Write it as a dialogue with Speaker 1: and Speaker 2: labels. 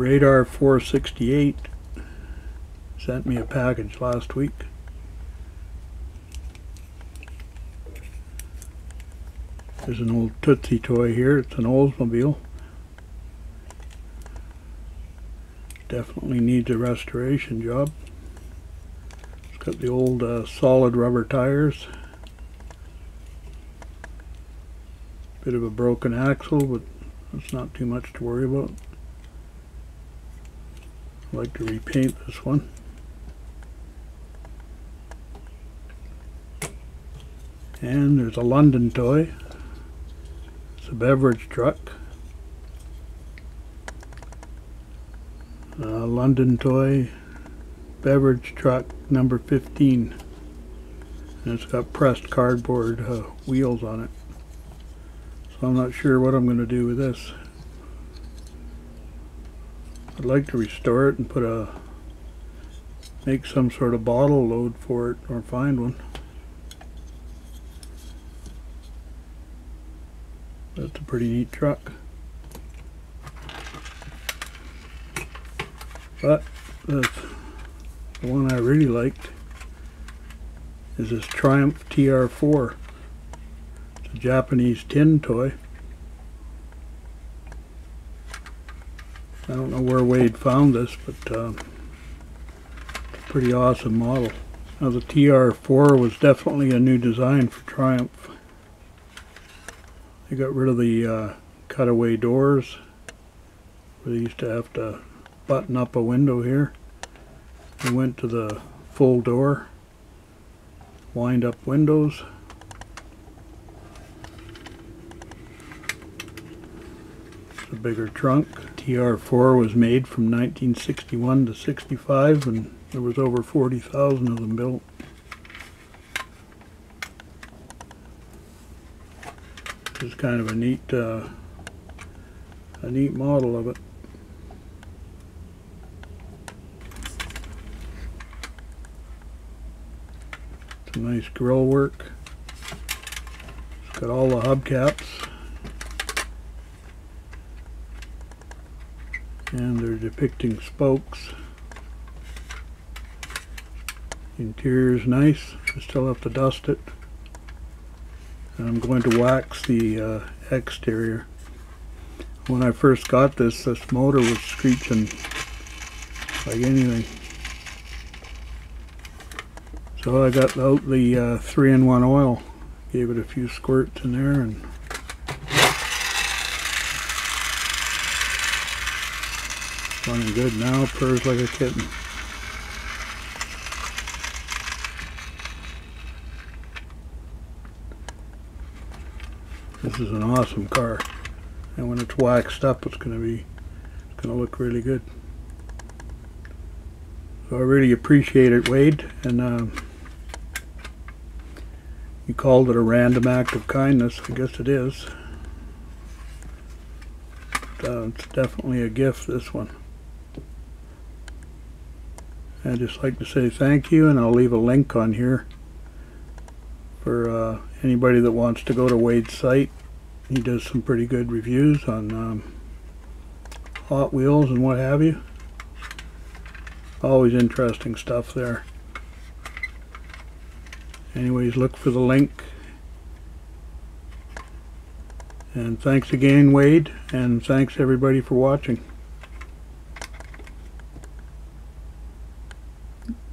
Speaker 1: Radar 468 sent me a package last week. There's an old Tootsietoy here. It's an Oldsmobile. Definitely needs a restoration job. It's got the old uh, solid rubber tires. Bit of a broken axle, but that's not too much to worry about. I'd like to repaint this one. And there's a London toy. It's a beverage truck. A London toy beverage truck number 15. And it's got pressed cardboard uh, wheels on it. So I'm not sure what I'm going to do with this. I'd like to restore it and put a make some sort of bottle load for it or find one. That's a pretty neat truck. But the, the one I really liked is this Triumph TR4. It's a Japanese tin toy. I don't know where Wade found this, but a pretty awesome model. Now the TR4 was definitely a new design for Triumph. They got rid of the uh, cutaway doors. They used to have to button up a window here. They went to the full door, wind up windows. It's a bigger trunk. TR4 was made from 1961 to 65 and there was over 40,000 of them built. This is kind of a neat, uh, a neat model of it. Some nice grill work. It's got all the hubcaps. And they're depicting spokes. Interior is nice. I still have to dust it. And I'm going to wax the uh, exterior. When I first got this, this motor was screeching like anything. So I got out the uh, 3-in-1 oil, gave it a few squirts in there and running good now, purrs like a kitten. This is an awesome car. And when it's waxed up, it's going to be, it's going to look really good. So I really appreciate it, Wade. And um, you called it a random act of kindness. I guess it is. Uh, it's definitely a gift, this one. I'd just like to say thank you, and I'll leave a link on here for uh, anybody that wants to go to Wade's site. He does some pretty good reviews on um, Hot Wheels and what have you. Always interesting stuff there. Anyways, look for the link. And thanks again, Wade, and thanks everybody for watching.